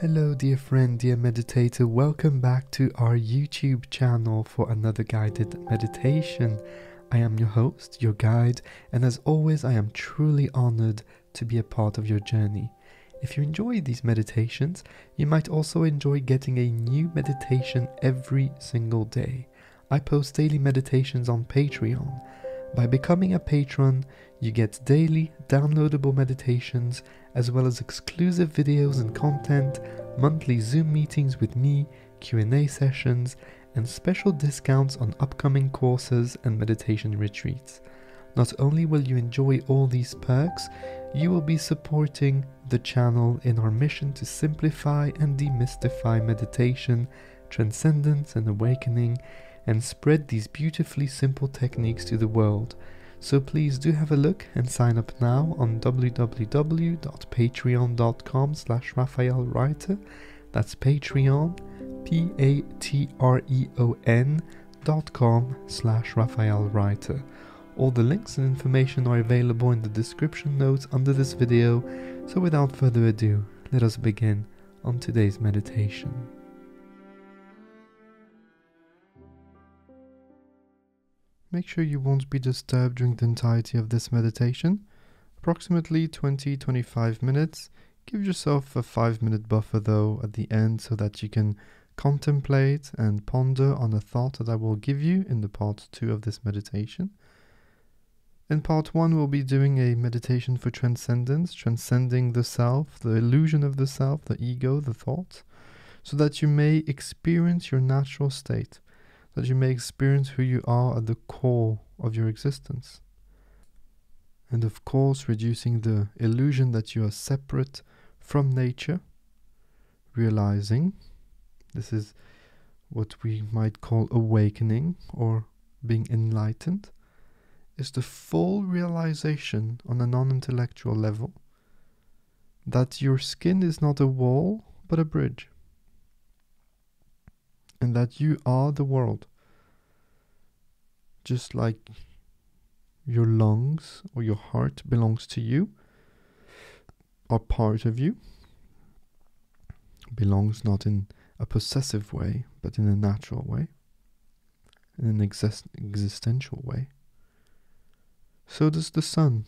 Hello, dear friend, dear meditator. Welcome back to our YouTube channel for another guided meditation. I am your host, your guide, and as always, I am truly honored to be a part of your journey. If you enjoy these meditations, you might also enjoy getting a new meditation every single day. I post daily meditations on Patreon. By becoming a patron, you get daily downloadable meditations as well as exclusive videos and content, monthly Zoom meetings with me, Q&A sessions, and special discounts on upcoming courses and meditation retreats. Not only will you enjoy all these perks, you will be supporting the channel in our mission to simplify and demystify meditation, transcendence, and awakening, and spread these beautifully simple techniques to the world. So please do have a look and sign up now on www.patreon.com slash Raphael Reiter. That's Patreon, P-A-T-R-E-O-N dot com slash Raphael Reiter. All the links and information are available in the description notes under this video, so without further ado, let us begin on today's meditation. Make sure you won't be disturbed during the entirety of this meditation. Approximately 20 25 minutes. Give yourself a 5 minute buffer though at the end so that you can contemplate and ponder on a thought that I will give you in the part 2 of this meditation. In part 1, we'll be doing a meditation for transcendence, transcending the self, the illusion of the self, the ego, the thought, so that you may experience your natural state that you may experience who you are at the core of your existence. And of course, reducing the illusion that you are separate from nature, realizing this is what we might call awakening or being enlightened, is the full realization on a non intellectual level that your skin is not a wall but a bridge and that you are the world. Just like your lungs or your heart belongs to you, are part of you, belongs not in a possessive way, but in a natural way, in an exist- existential way. So does the sun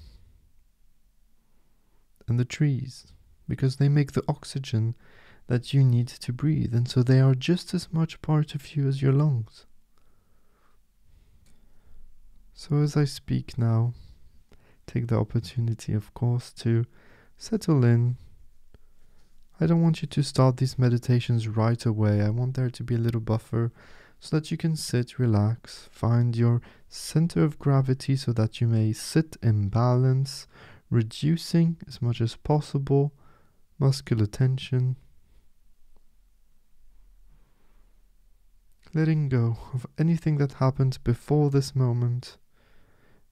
and the trees, because they make the oxygen that you need to breathe, and so they are just as much part of you as your lungs. So, as I speak now, take the opportunity, of course, to settle in. I don't want you to start these meditations right away. I want there to be a little buffer so that you can sit, relax, find your center of gravity so that you may sit in balance, reducing as much as possible muscular tension letting go of anything that happened before this moment,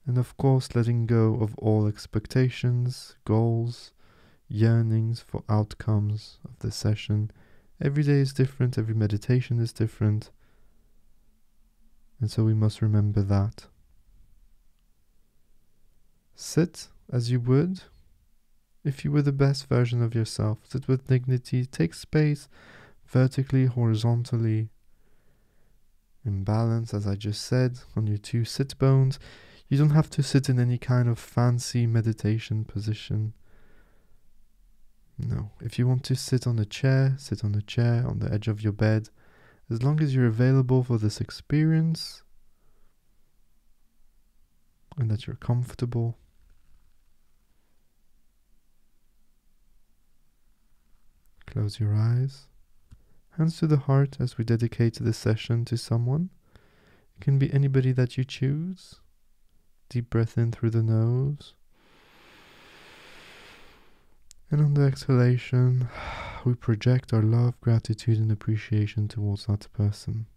and of course, letting go of all expectations, goals, yearnings for outcomes of the session. Every day is different, every meditation is different, and so we must remember that. Sit as you would if you were the best version of yourself. Sit with dignity, take space vertically, horizontally, in balance, as I just said, on your two sit bones. You don't have to sit in any kind of fancy meditation position. No, if you want to sit on a chair, sit on a chair on the edge of your bed. As long as you're available for this experience and that you're comfortable. Close your eyes. Hands to the heart as we dedicate this session to someone. It can be anybody that you choose. Deep breath in through the nose. And on the exhalation, we project our love, gratitude, and appreciation towards that person.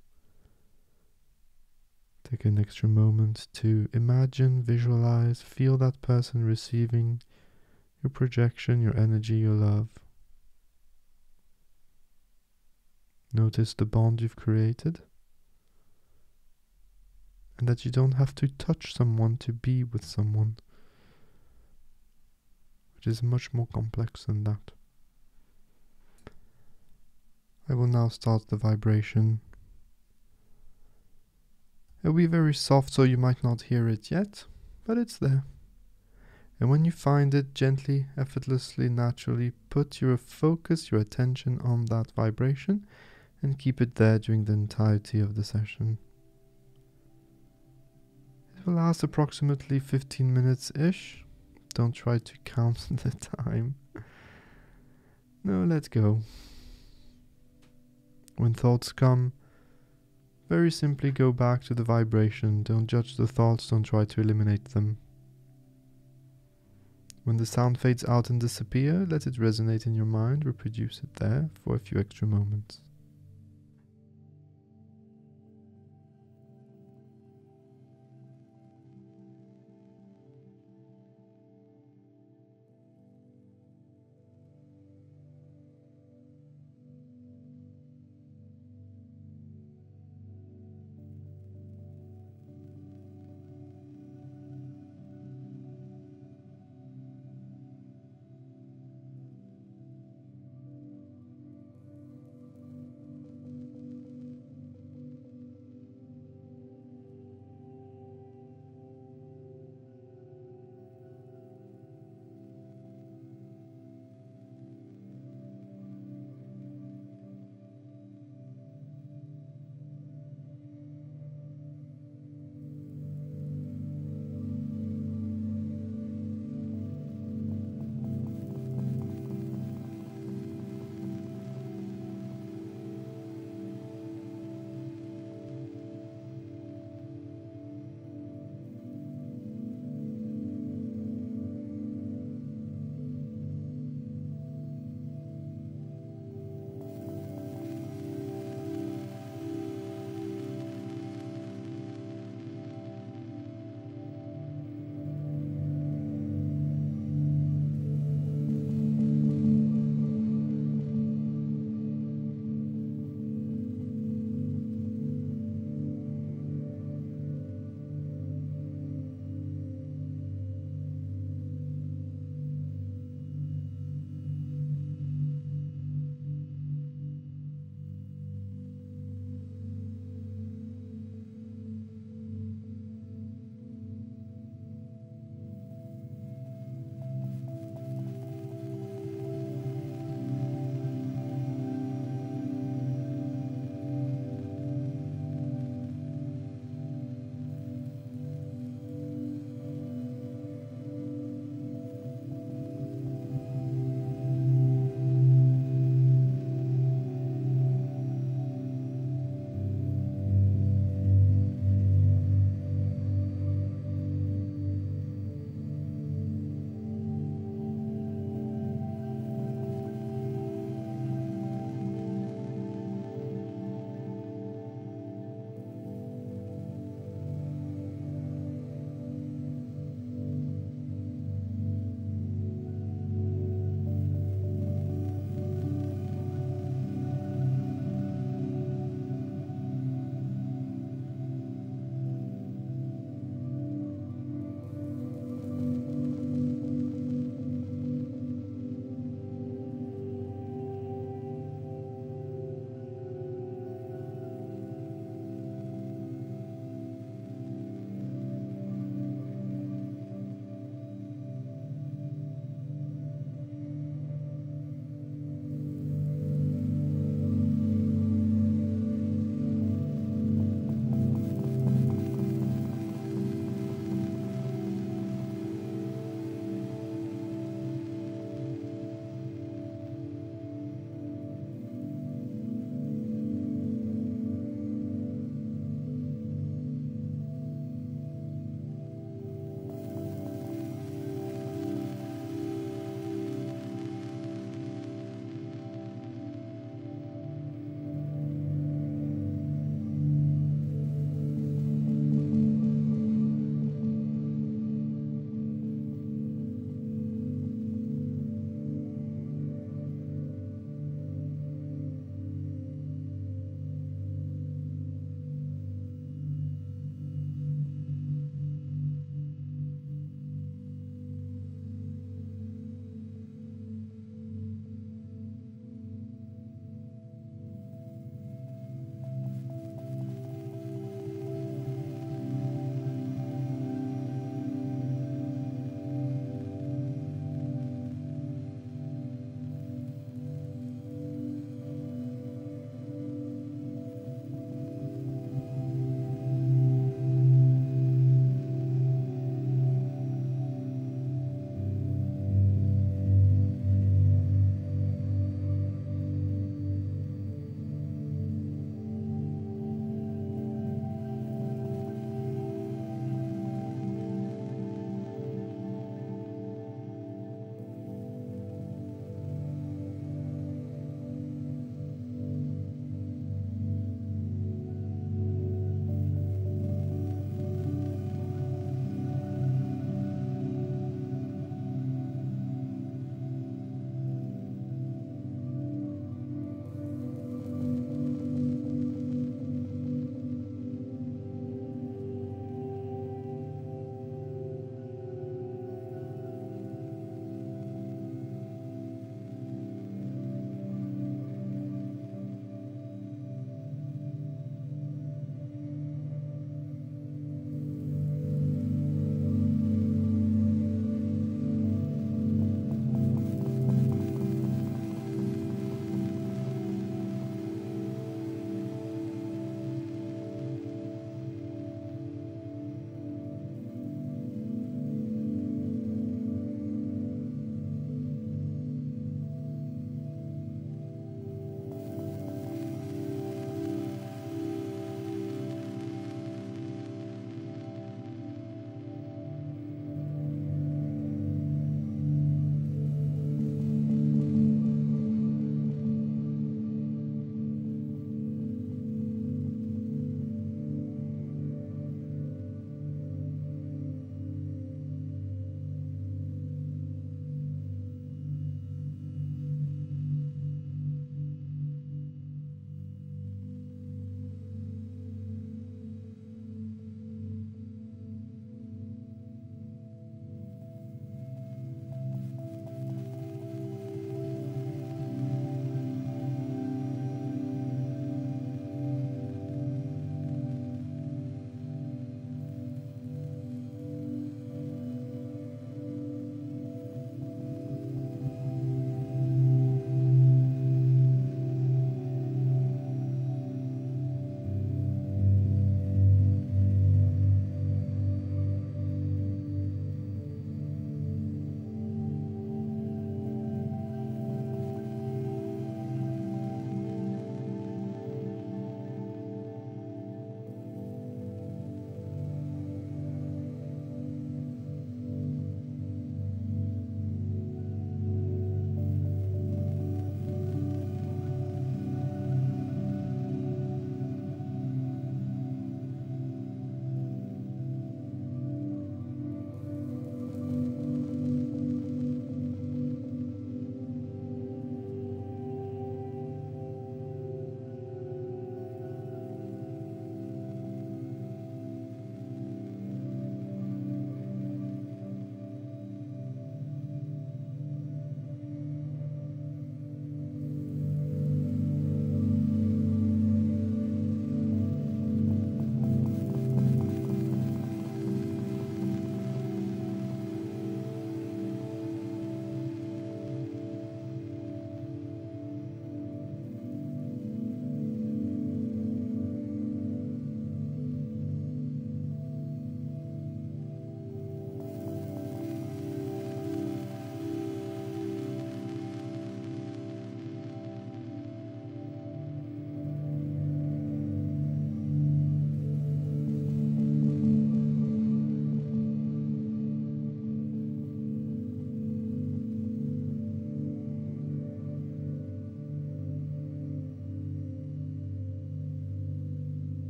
Take an extra moment to imagine, visualize, feel that person receiving your projection, your energy, your love. Notice the bond you've created. And that you don't have to touch someone to be with someone. Which is much more complex than that. I will now start the vibration. It'll be very soft, so you might not hear it yet, but it's there. And when you find it, gently, effortlessly, naturally, put your focus, your attention on that vibration and keep it there during the entirety of the session. It will last approximately 15 minutes ish. Don't try to count the time. No, let's go. When thoughts come, very simply go back to the vibration. Don't judge the thoughts, don't try to eliminate them. When the sound fades out and disappear, let it resonate in your mind, reproduce it there for a few extra moments.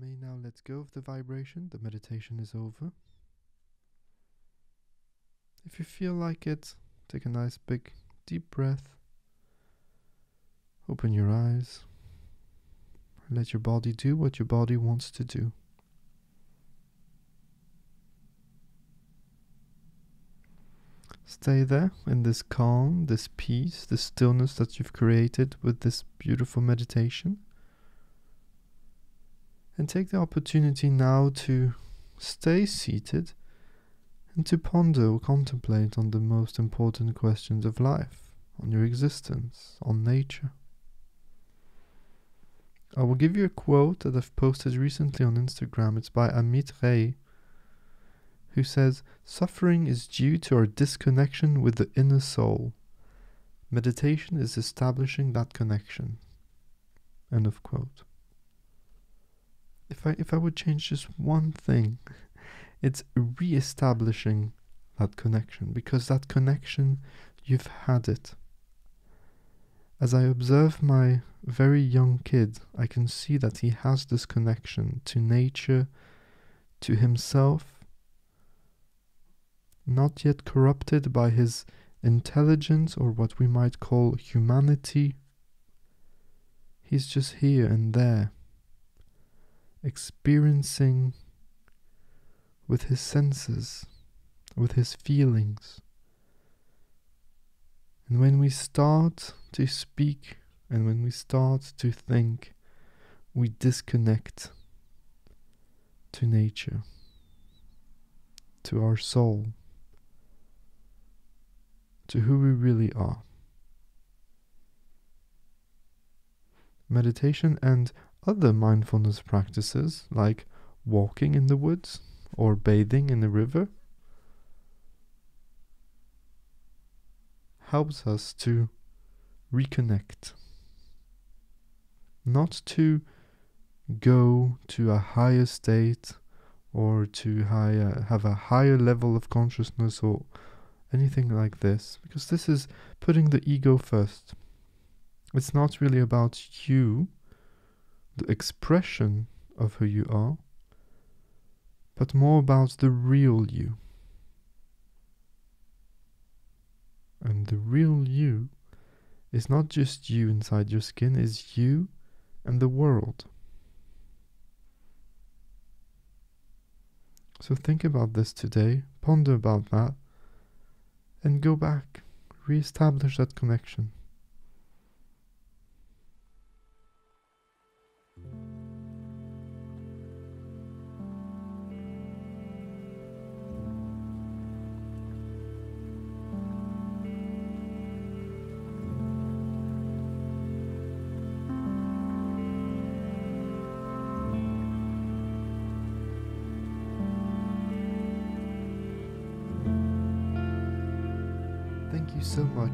May now let go of the vibration. The meditation is over. If you feel like it, take a nice big deep breath. Open your eyes. Let your body do what your body wants to do. Stay there in this calm, this peace, this stillness that you've created with this beautiful meditation. And take the opportunity now to stay seated and to ponder or contemplate on the most important questions of life, on your existence, on nature. I will give you a quote that I've posted recently on Instagram. It's by Amit Ray, who says, Suffering is due to our disconnection with the inner soul. Meditation is establishing that connection. End of quote. If I if I would change just one thing, it's re-establishing that connection because that connection you've had it. As I observe my very young kid, I can see that he has this connection to nature, to himself, not yet corrupted by his intelligence or what we might call humanity. He's just here and there, experiencing with his senses, with his feelings. And when we start to speak and when we start to think, we disconnect to nature, to our soul to who we really are. Meditation and other mindfulness practices, like walking in the woods or bathing in the river, helps us to reconnect. Not to go to a higher state or to higher, have a higher level of consciousness or anything like this, because this is putting the ego first. It's not really about you, the expression of who you are, but more about the real you. And the real you is not just you inside your skin, is you and the world. So think about this today, ponder about that, and go back, re-establish that connection.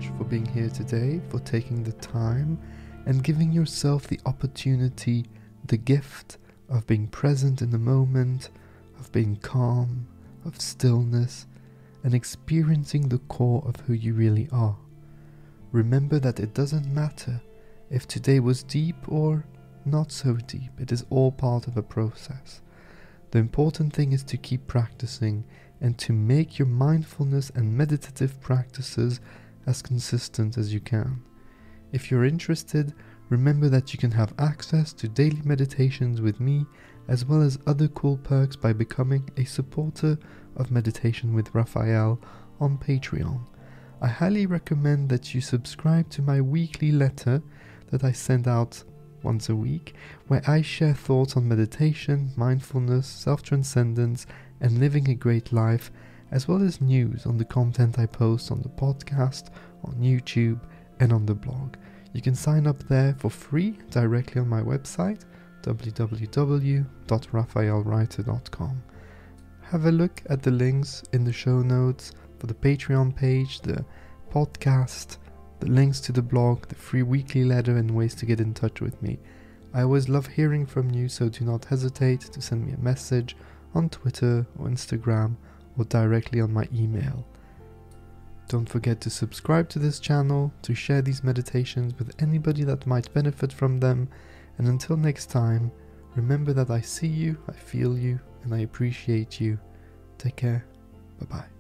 Much for being here today, for taking the time and giving yourself the opportunity, the gift of being present in the moment, of being calm, of stillness, and experiencing the core of who you really are. Remember that it doesn't matter if today was deep or not so deep, it is all part of a process. The important thing is to keep practicing and to make your mindfulness and meditative practices as consistent as you can. If you're interested, remember that you can have access to daily meditations with me as well as other cool perks by becoming a supporter of Meditation with Raphael on Patreon. I highly recommend that you subscribe to my weekly letter that I send out once a week, where I share thoughts on meditation, mindfulness, self transcendence, and living a great life, as well as news on the content I post on the podcast, on YouTube, and on the blog. You can sign up there for free directly on my website www.raphaelreiter.com. Have a look at the links in the show notes for the Patreon page, the podcast, the links to the blog, the free weekly letter, and ways to get in touch with me. I always love hearing from you, so do not hesitate to send me a message on Twitter or Instagram or directly on my email. Don't forget to subscribe to this channel, to share these meditations with anybody that might benefit from them, and until next time, Remember that I see you, I feel you, and I appreciate you. Take care. Bye bye.